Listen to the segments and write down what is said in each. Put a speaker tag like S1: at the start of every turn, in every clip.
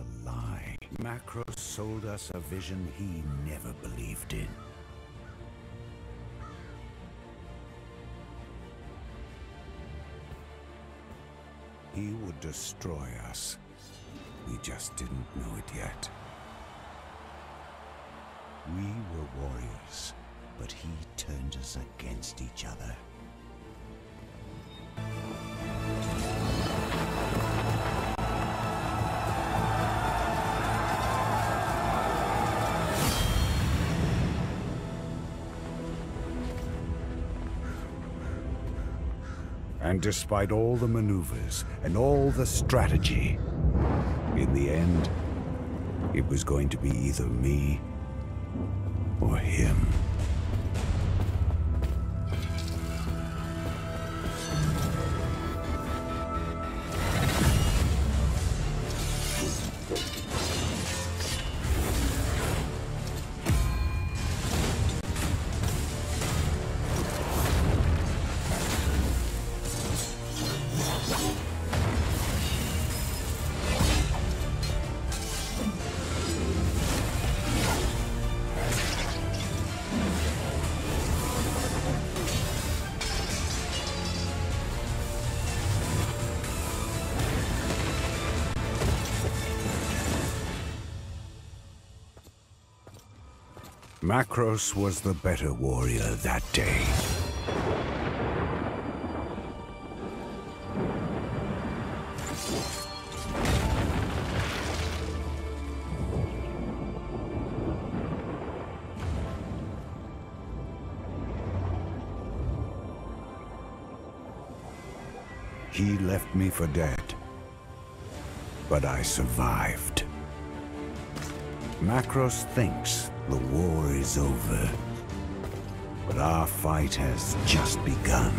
S1: A lie. Sold us a vision he never believed in. He would destroy us. We just didn't know it yet. We were warriors, but he turned us against each other. And despite all the maneuvers and all the strategy, in the end, it was going to be either me or him. Macros was the better warrior that day. He left me for dead, but I survived. Macros thinks the war is over, but our fight has just begun.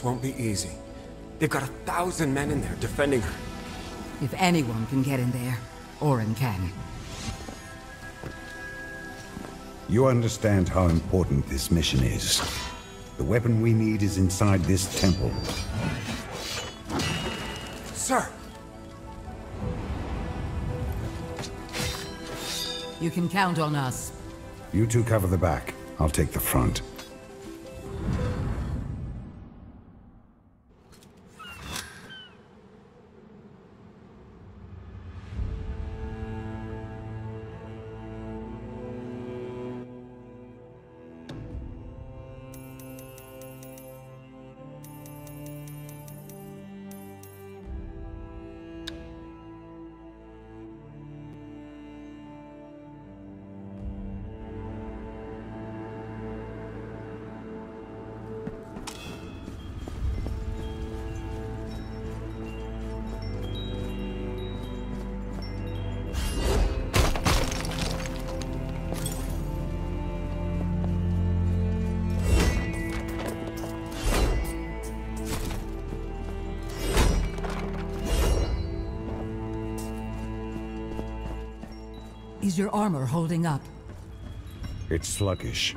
S2: This won't be easy. They've got a thousand men in there defending her.
S3: If anyone can get in there, Orin can.
S1: You understand how important this mission is. The weapon we need is inside this temple.
S2: Sir!
S3: You can count on us.
S1: You two cover the back. I'll take the front.
S3: Is your armor holding up?
S1: It's sluggish.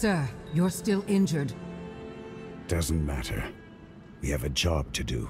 S3: Sir, you're still injured.
S1: Doesn't matter. We have a job to do.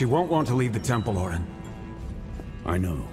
S2: She won't want to leave the temple, Orin.
S1: I know.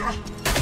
S4: 好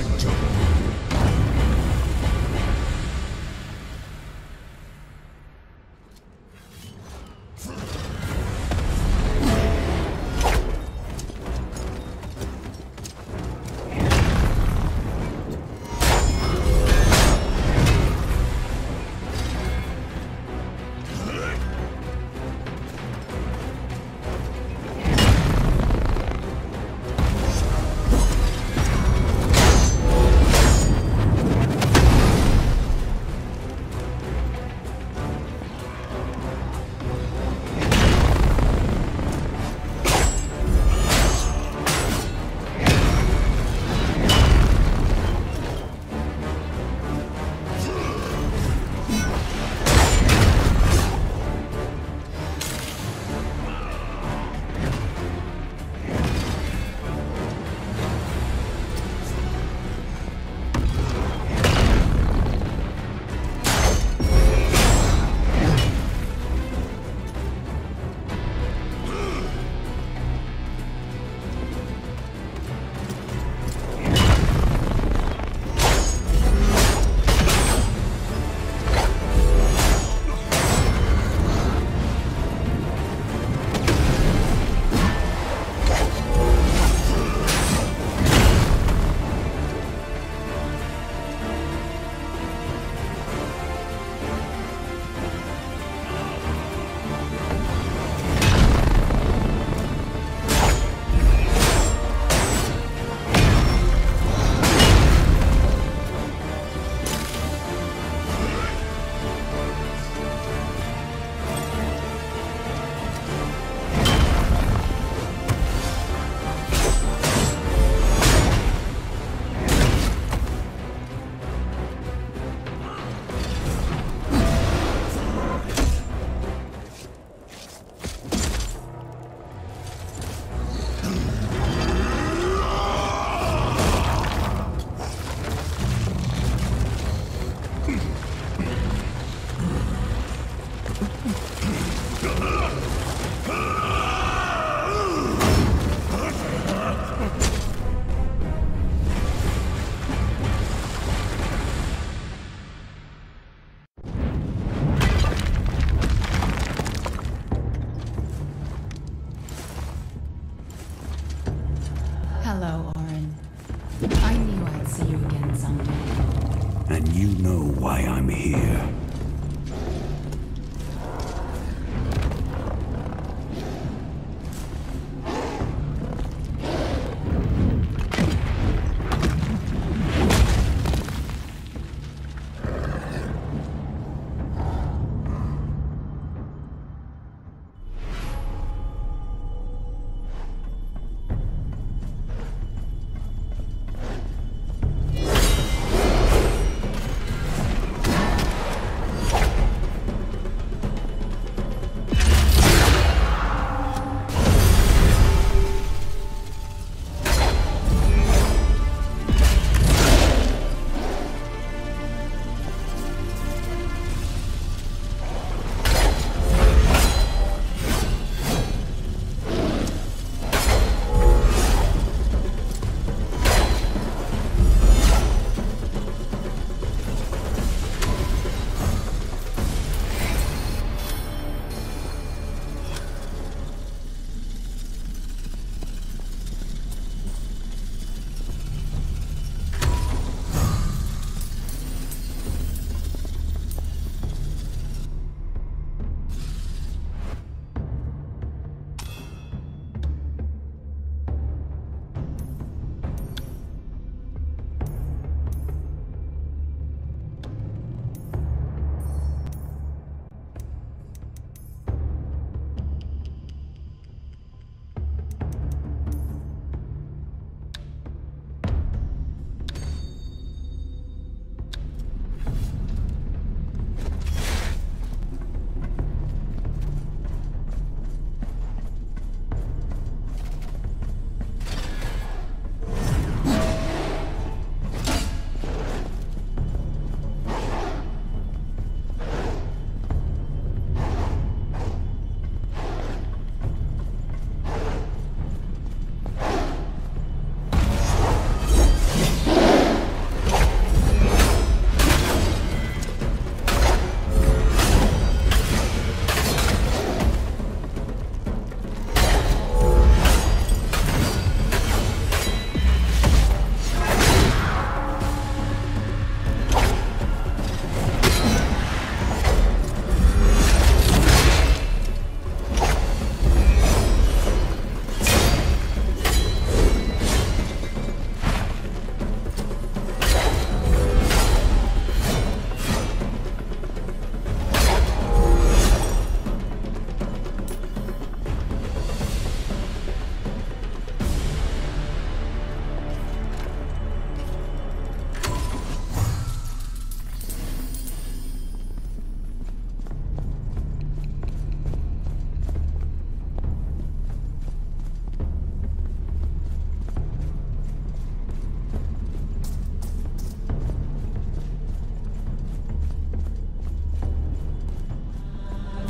S4: sanctum.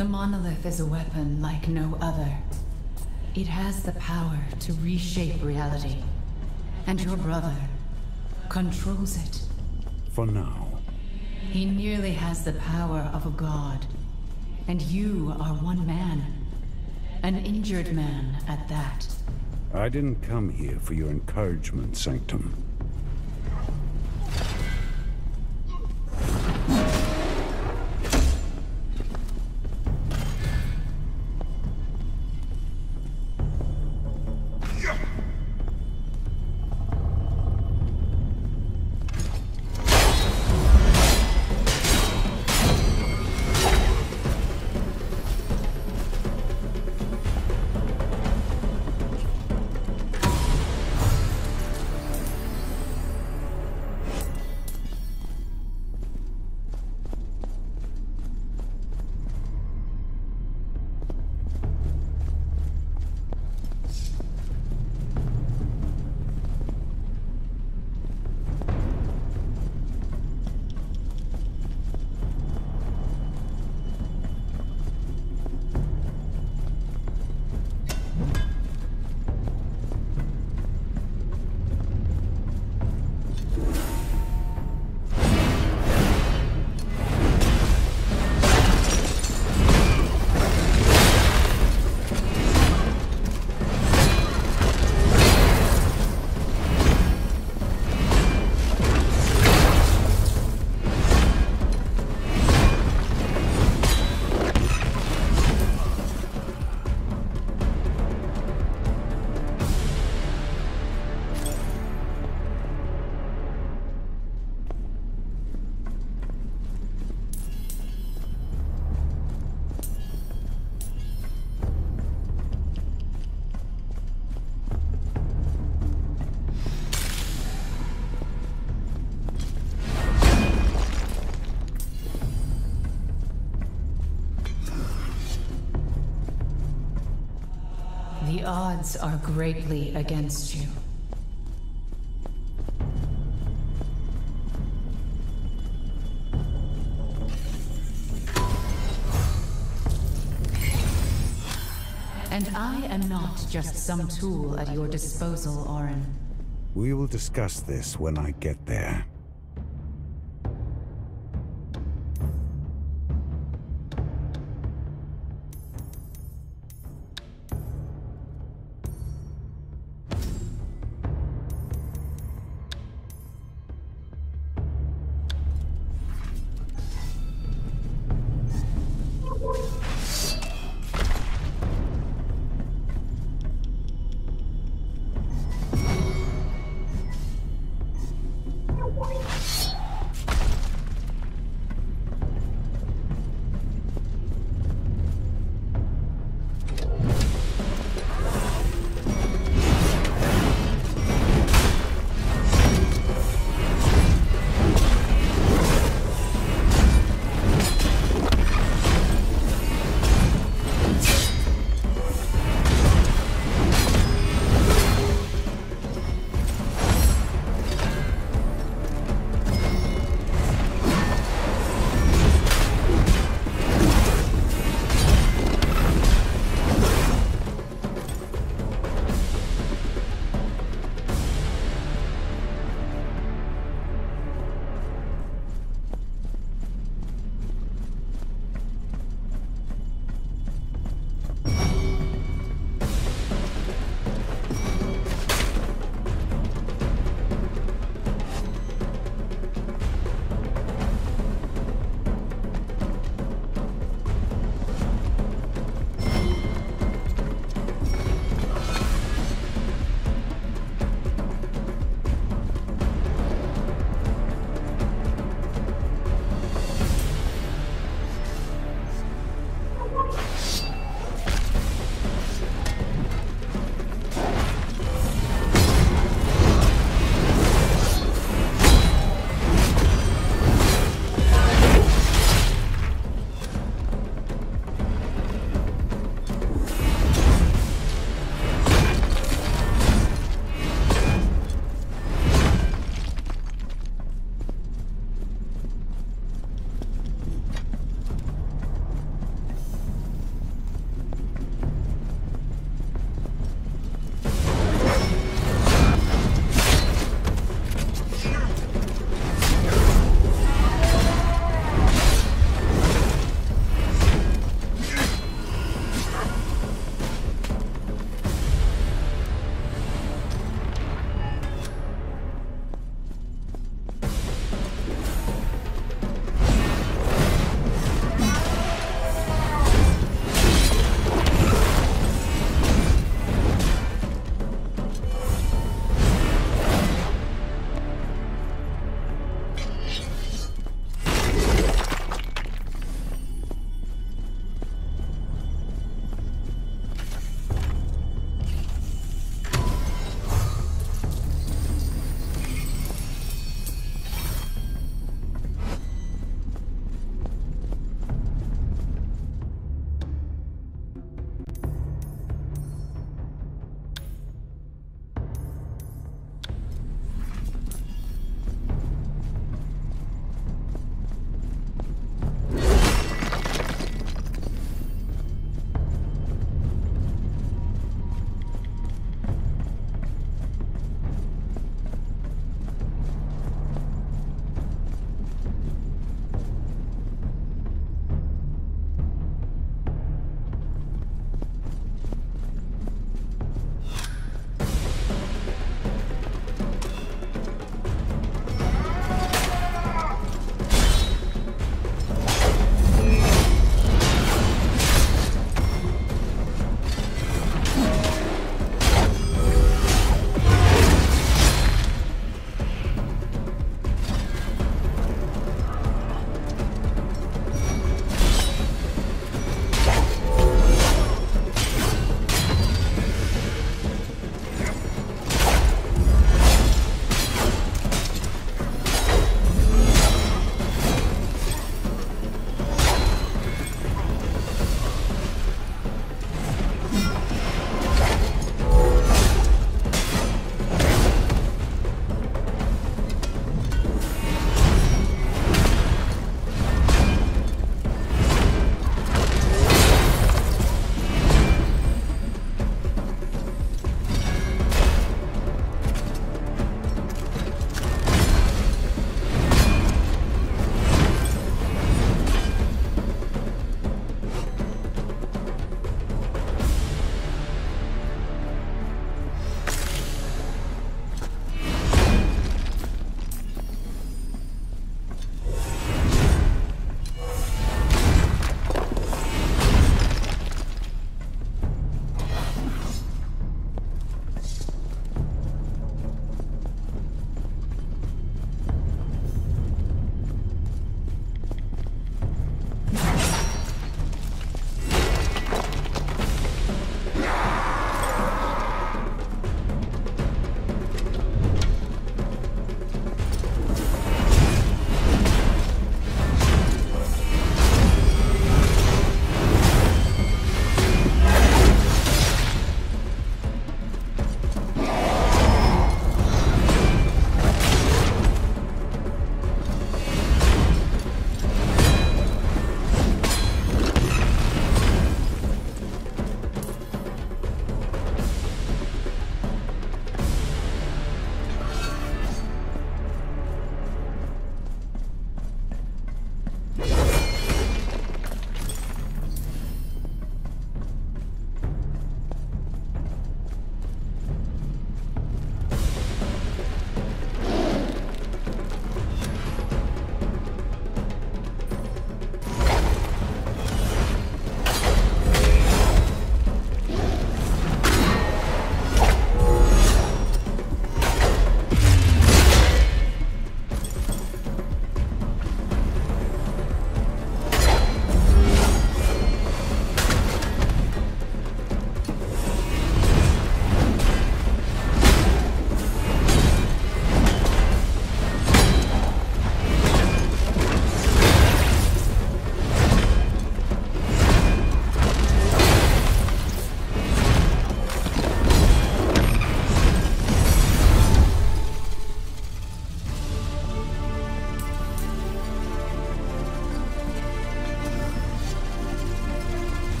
S5: The monolith is a weapon like no other. It has the power to reshape reality. And your brother controls it.
S1: For now.
S5: He nearly has the power of a god. And you are one man. An injured man at that.
S1: I didn't come here for your encouragement, Sanctum.
S5: Odds are greatly against you. And I am not just some tool at your disposal, Orin.
S1: We will discuss this when I get there.